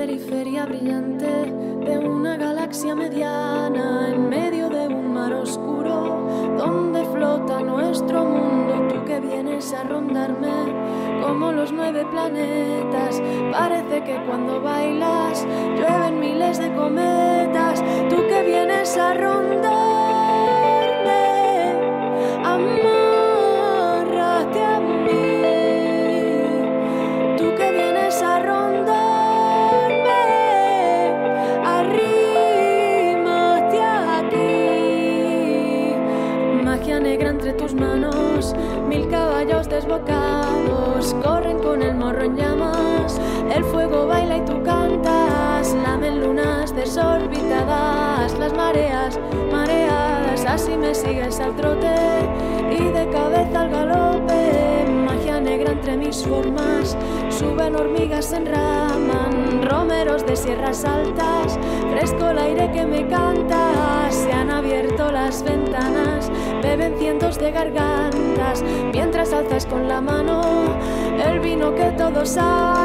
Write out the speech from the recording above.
periferia brillante de una galaxia mediana en medio de un mar oscuro donde flota nuestro mundo. Tú que vienes a rondarme como los nueve planetas. Parece que cuando bailas llueven miles de cometas. Tú que vienes a rondarme, Magia negra entre tus manos, mil caballos desbocados corren con el morro en llamas. El fuego baila y tú cantas, lamen lunas desorbitadas, las mareas mareadas. Así me sigues al trote y de cabeza al galope. Magia negra entre mis formas, suben hormigas, enraman, romeros de sierras altas, fresco el aire que me canta, se han abierto las ventanas, beben cientos de gargantas, mientras alzas con la mano el vino que todo sana,